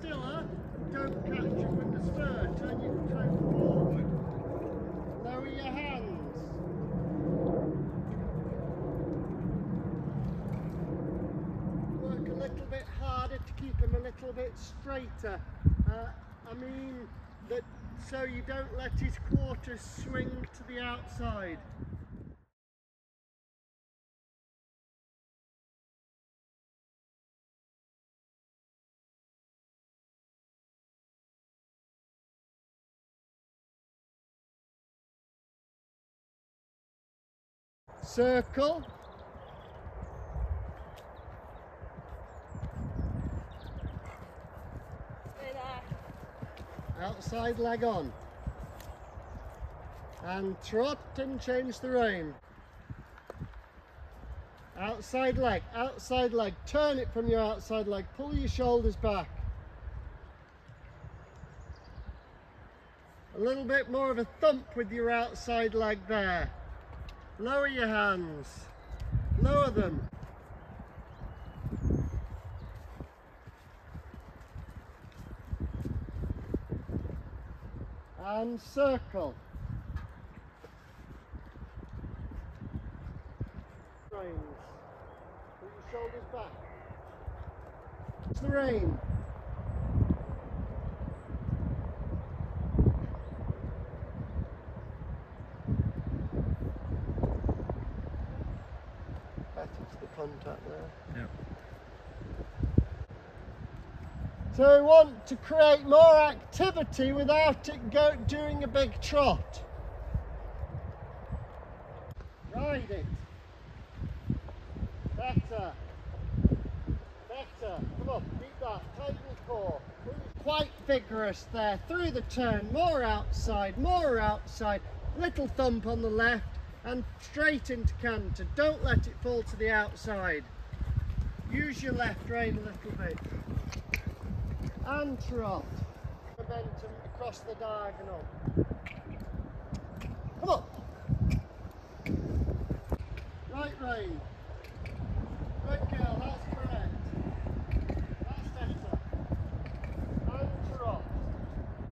stiller, don't catch it with the spur. Turn your toe forward. Lower your hands. Work a little bit harder to keep them a little bit straighter. Uh, I mean that so you don't let his quarters swing to the outside. Circle. Outside leg on. And trot and change the rein. Outside leg, outside leg. Turn it from your outside leg. Pull your shoulders back. A little bit more of a thump with your outside leg there. Lower your hands. Lower them. And circle. Put your shoulders back. It's the rein. Better to the contact there. Yep. So we want to create more activity without it go doing a big trot. Ride it. Better. Better. Come on, keep that. Tighten your core. Quite vigorous there. Through the turn. More outside. More outside. Little thump on the left and straight into canter. Don't let it fall to the outside. Use your left rein a little bit and trot. Momentum across the diagonal. Come on. Right rein.